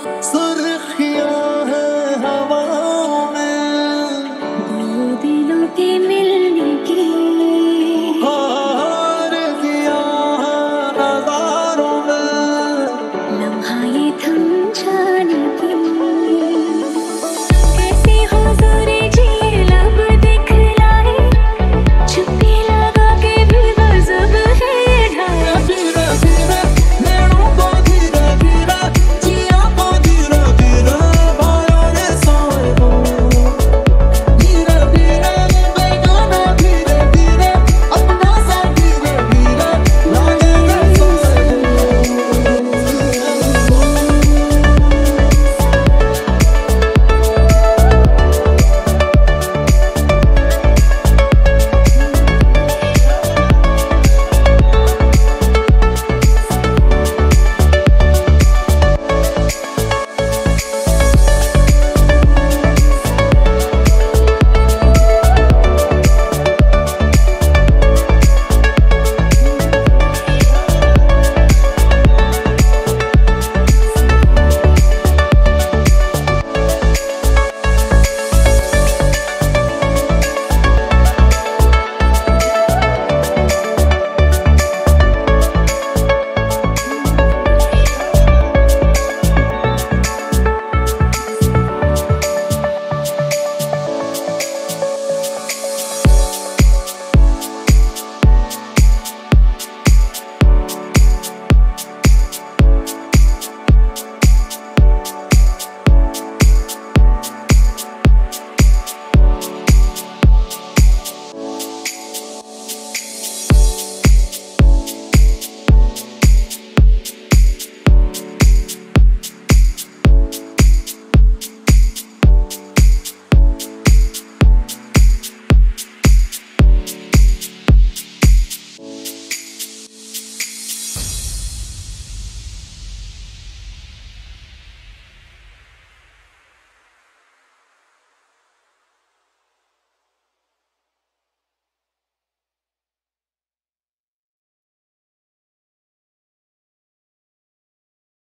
So